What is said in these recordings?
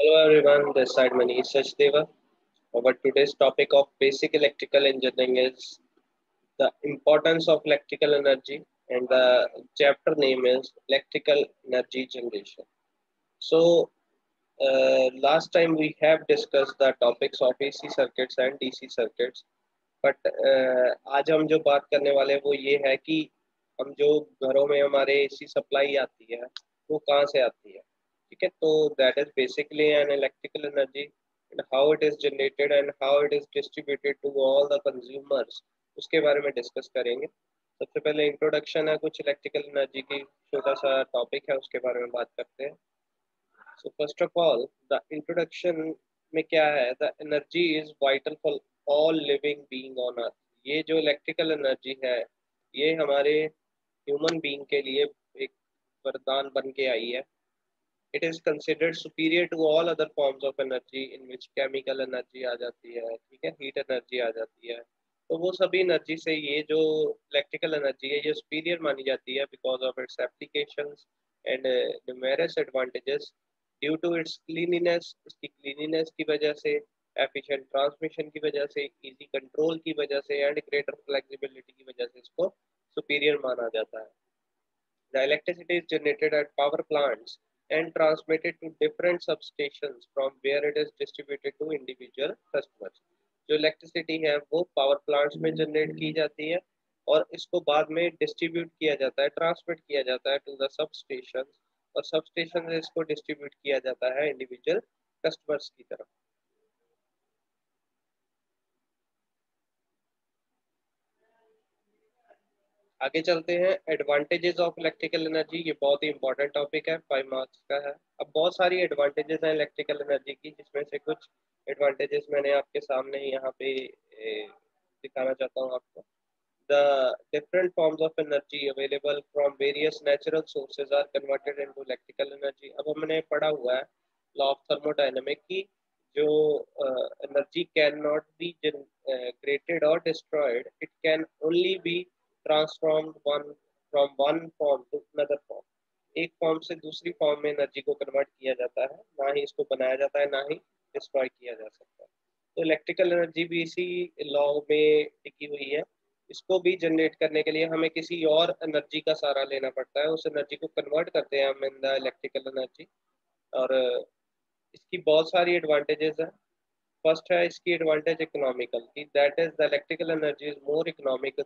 Hello everyone, this side Manish Sachdeva. Our today's topic of basic electrical engineering is the importance of electrical energy and the chapter name is electrical energy generation. So uh, last time we have discussed the topics of AC circuits and DC circuits. But uh, आज हम जो बात करने वाले हैं वो ये है कि हम जो घरों में हमारे एसी सप्लाई आती है वो कहाँ से आती है ठीक है? तो that is basically an electrical energy and how it is generated and how it is distributed to all the consumers उसके बारे में डिस्कस करेंगे। सबसे पहले इंट्रोडक्शन है, कुछ इलेक्ट्रिकल एनर्जी की छोटा सा टॉपिक है, उसके बारे में बात करते हैं। So first of all the introduction में क्या है? The energy is vital for all living being on earth ये जो इलेक्ट्रिकल एनर्जी है, ये हमारे ह्यूमन बीइंग के लिए एक वरदान बन के आई है। It is considered superior to all other forms of energy in which chemical energy आ जाती है, ठीक है? हीट एनर्जी आ जाती है। तो वो सभी एनर्जी से ये जो इलेक्ट्रिकल एनर्जी है, ये सुपीरियर मानी जाती है because of its application and numerous advantages due to its cleanliness इसकी क्लीनिनेस की वजह से एफिशिएंट ट्रांसमिशन की वजह से इजी कंट्रोल की वजह से एंड ग्रेटर फ्लेक्सिबिलिटी की वजह से इसको सुपीरियर माना जाता है। The electricity is generated at power plants and transmitted to different substations from where it is distributed to individual customers. जो इलेक्ट्रिसिटी है, वो पावर प्लांट्स में जनरेट की जाती है और इसको बाद में डिस्ट्रीब्यूट किया जाता है ट्रांसमिट किया जाता है टू द सब स्टेशन और सब स्टेशन इसको डिस्ट्रीब्यूट किया जाता है इंडिविजुअल कस्टमर्स की तरफ़ आगे चलते हैं। एडवांटेजेस ऑफ़ इलेक्ट्रिकल एनर्जी ये बहुत ही इंपॉर्टेंट टॉपिक है फाइव मार्क्स का है। अब बहुत सारी एडवांटेजेस हैं इलेक्ट्रिकल एनर्जी की, जिसमें से कुछ एडवांटेजेस मैंने आपके सामने यहाँ पे दिखाना चाहता हूँ आपको। The different forms of energy available from various natural sources are converted in electrical energy अब हमने पढ़ा हुआ है लॉ ऑफ़ थर्मोडाइनमिक की, जो energy can not be created और destroyed it can only be transformed one from one form to another form. एक form से दूसरी फॉर्म में एनर्जी को कन्वर्ट किया जाता है, ना ही इसको बनाया जाता है, ना ही डिस्ट्रॉय किया जा सकता है। तो इलेक्ट्रिकल एनर्जी भी इसी लॉ में टिकी हुई है। इसको भी जनरेट करने के लिए हमें किसी और एनर्जी का सहारा लेना पड़ता है। उस एनर्जी को कन्वर्ट करते हैं हम इन द इलेक्ट्रिकल एनर्जी और, इसकी बहुत सारी एडवांटेजेस है। फ़र्स्ट है इसकी एडवांटेज इकोनॉमिकल की। That is the electrical energy is more economic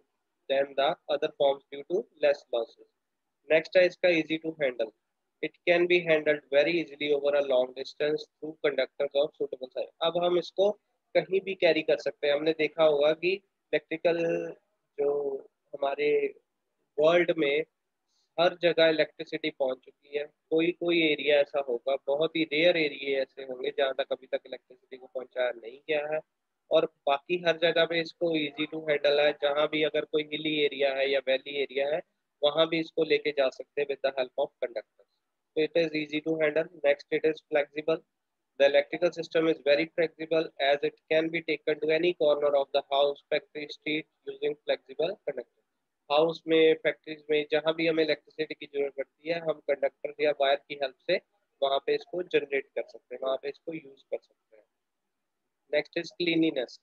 than the other forms due to less losses. Next है इसका easy to handle. It can be handled very easily over a long distance through conductors of suitable size. अब हम इसको कहीं भी carry कर सकते हैं हमने देखा होगा कि इलेक्ट्रिकल जो हमारे वर्ल्ड में हर जगह इलेक्ट्रिसिटी पहुँच चुकी है कोई कोई एरिया ऐसा होगा बहुत ही रेयर एरिया ऐसे होंगे जहाँ तक अभी तक इलेक्ट्रिसिटी को पहुँचाया नहीं गया है और बाकी हर जगह पे इसको इजी टू हैंडल है। जहाँ भी अगर कोई हिली एरिया है या वैली एरिया है, वहाँ भी इसको लेके जा सकते हैं with the help of conductor so it is easy to handle next, it is flexible the electrical system is very flexible as it can be taken to any corner of the house, factory, street using flexible conductor house में factories में जहाँ भी हमें electricity की ज़रूरत पड़ती है, हम कंडक्टर या वायर की हेल्प से वहाँ पे इसको जनरेट कर सकते हैं, वहाँ पे इसको यूज़ कर सकते हैं। next is cleanliness.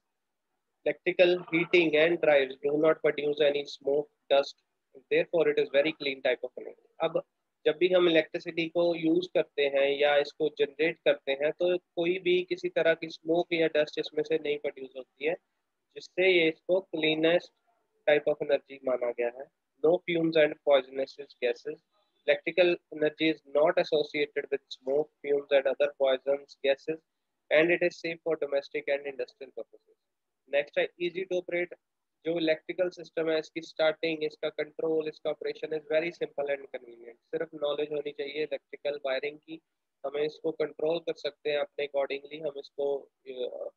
Electrical heating and drives do not produce any smoke, dust. Therefore, it is very clean type of thing ab जब भी हम इलेक्ट्रिसिटी को यूज़ करते हैं या इसको जनरेट करते हैं तो कोई भी किसी तरह की स्मोक या डस्ट इसमें से नहीं प्रोड्यूस होती है, जिससे ये इसको क्लीनेस्ट टाइप ऑफ़ एनर्जी माना गया है। No fumes and poisonous gases electrical energy is not associated with smoke fumes and other poison gases and it is safe for domestic and industrial purposes. Next है, easy to operate जो electrical system है, इसकी starting इसका control इसका operation is very simple and convenient सिर्फ़ knowledge होनी चाहिए electrical wiring की। हमें इसको कंट्रोल कर सकते हैं अपने अकॉर्डिंगली हम इसको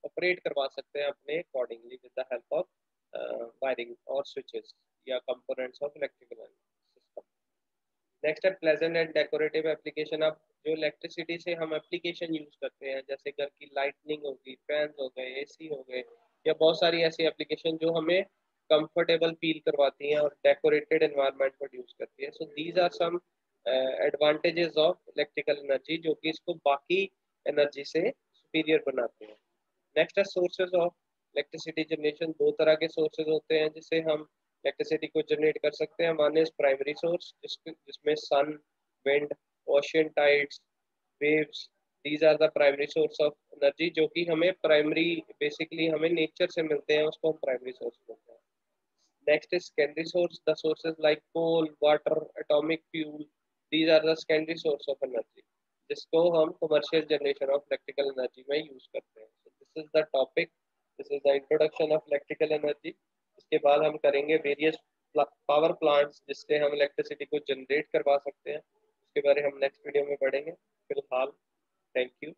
ऑपरेट करवा सकते हैं अपने accordingly with the help of wiring और स्विचेस या components of electrical system next है प्लेजेंट एंड डेकोरेटिव एप्लीकेशन अब जो इलेक्ट्रिसिटी से हम एप्लीकेशन यूज़ करते हैं, जैसे घर की लाइटनिंग होगी फ़ैन हो गए एसी हो गए, या बहुत सारी ऐसी एप्लीकेशन जो हमें कंफर्टेबल फील करवाती हैं और डेकोरेटेड एनवायरनमेंट प्रोड्यूस करती है। So these are some advantages of electrical energy जो कि इसको बाकी एनर्जी से सुपीरियर बनाते हैं। नेक्स्ट है सोर्सेज ऑफ़ इलेक्ट्रिसिटी जनरेशन दो तरह के सोर्सेज होते हैं, जिसे हम इलेक्ट्रिसिटी को जनरेट कर सकते हैं। इज़ प्राइमरी सोर्स जिसमें sun wind ocean tides waves these are the primary source of energy जो कि हमें प्राइमरी बेसिकली हमें नेचर से मिलते हैं, उसको हम प्राइमरी सोर्स बोलते हैं। Next is secondary source the sources like coal water atomic fuel these are the secondary source of energy जिसको हम commercial generation of electrical energy में यूज़ करते हैं। This is the topic this is the introduction of electrical energy इसके बाद हम करेंगे various power plants जिससे हम इलेक्ट्रिसिटी को जनरेट करवा सकते हैं उसके बारे में हम नेक्स्ट वीडियो में पढ़ेंगे फ़िलहाल थैंक you.